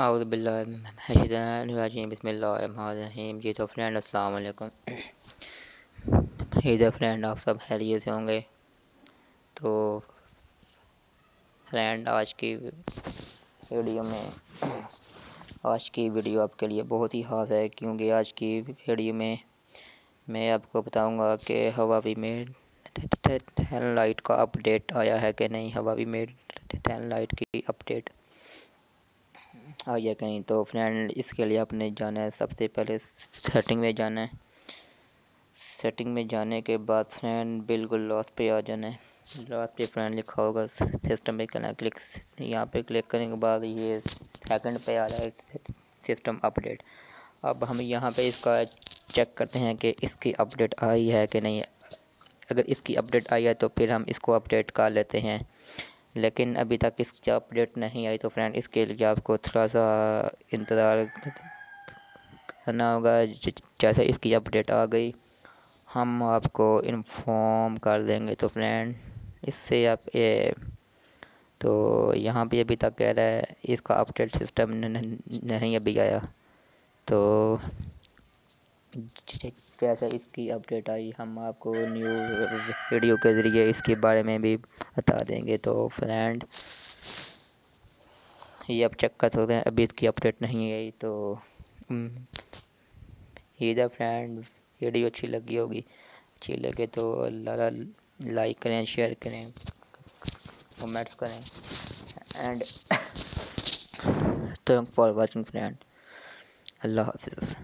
اعوذ باللہ الرجیم، بسم اللہ الرحمن الرحیم۔ جی تو فرینڈ السلام علیکم۔ جی ادھر فرینڈ آپ سب خیریت سے ہوں گے؟ تو فرینڈ آج کی ویڈیو میں، آج کی ویڈیو آپ کے لیے بہت ہی خاص ہے، کیونکہ آج کی ویڈیو میں میں آپ کو بتاؤں گا کہ ہواوی میں ٹین لائٹ کا اپڈیٹ آیا ہے کہ نہیں۔ ہواوی میں ٹین لائٹ کی اپڈیٹ آئی ہے کہیں تو فرینڈ اس کے لیے آپ نے جانا ہے، سب سے پہلے سیٹنگ میں جانا ہے۔ سیٹنگ میں جانے کے بعد فرینڈ بالکل لاس پہ آ جانا ہے۔ لاس پہ فرینڈ لکھا ہوگا سسٹم پہ کرنا کلک یہاں پہ کلک کرنے کے بعد یہ سیکنڈ پہ آ رہا ہے سسٹم اپڈیٹ اب ہم یہاں پہ اس کا چیک کرتے ہیں کہ اس کی اپڈیٹ آئی ہے کہ نہیں۔ اگر اس کی اپڈیٹ آئی ہے تو پھر ہم اس کو اپڈیٹ کر لیتے ہیں۔ لیکن ابھی تک اس کی اپڈیٹ نہیں آئی تو فرینڈ، اس کے لیے آپ کو تھوڑا سا انتظار کرنا ہوگا جیسے اس کی اپڈیٹ آ گئی۔ ہم آپ کو انفارم کر دیں گے تو فرینڈ، اس سے آپ یہ، تو یہاں پہ ابھی تک کہہ رہا ہے، اس کا اپڈیٹ سسٹم نہیں ابھی آیا۔ تو جیسے اس کی اپڈیٹ آئی، ہم آپ کو نیو ویڈیو کے ذریعے اس کے بارے میں بھی بتا دیں گے۔ تو فرینڈ یہ اب چیک کر سکتے ہیں۔ ابھی اس کی اپڈیٹ نہیں آئی تو ادھر فرینڈ ویڈیو اچھی لگی ہوگی۔ اچھی لگے تو لائک کریں شیئر کریں کمنٹس کریں۔ And thank for watching friend اللہ حافظ۔